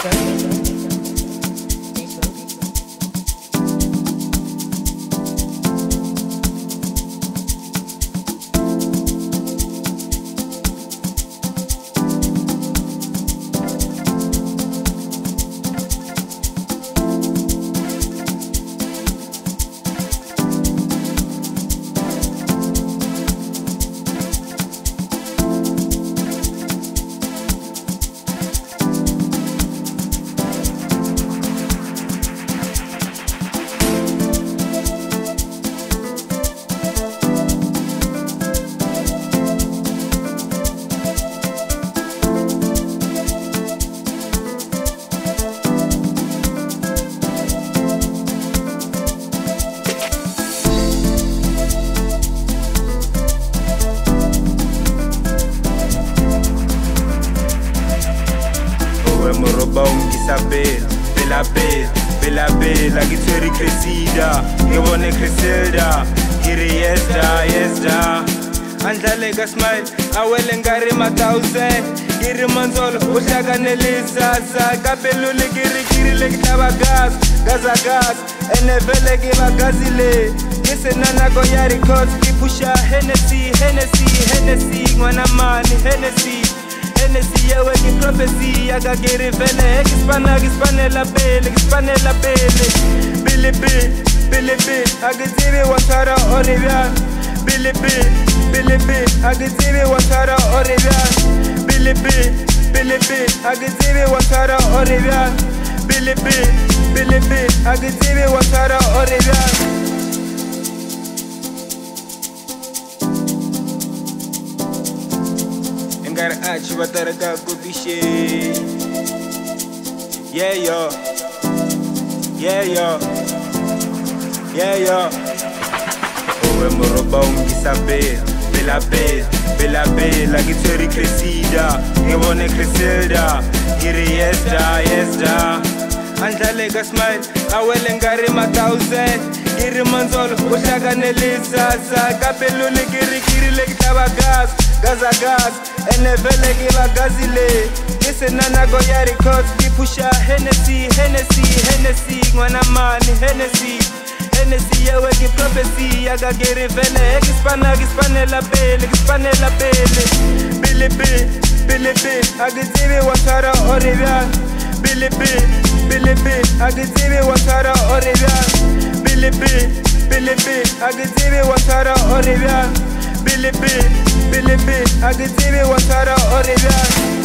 Thank you. ngisabela belabela belabela ngitheri cresida ngibone cresilda ngiri yesda yesda andlale kasmile awele ngari matause ngiri manzolo uhlakanelisasa kapeluli ngirigirile ngitava gasi gazagasi enevele ngivagazile ngisenanako ya recod ngipusha henesi henesi henesi n'wana mani henesi Hennessy awake in prophecy I got get it Gispana, gispana la bele, gispana la bele Billy Bill, Billy Bill I can see me watara oribia uh, Billy Bill, Billy watara oribia uh, Billy Bill, Billy watara oribia magari aci bataraka kubishe yeyo yeyo yeyo owe oh, moroba ungisabe bela bela bela bela ngitheri cresida ngibone cresilda ngiri yesda yesda andlale ka smile awele nkarhi ma thousand ki ri mandzolo u hlakanelisasa kapelule kirikiri leki tava gas gazagas enevele i va gazi leyi i senanako ya records ti pfuxa henesy henesy henesy n'wana mani henesy henesy yeweki profesy ya ka kirivele e ki spana ki spanela pele ki spanela pele bilibi bilibi a ki tsivi wa swara orivyana bilibi bilibi agizimi watara oribyan bilibi bilibi agizimi watara oribyan bilibi bilibi agizimi watara oribyan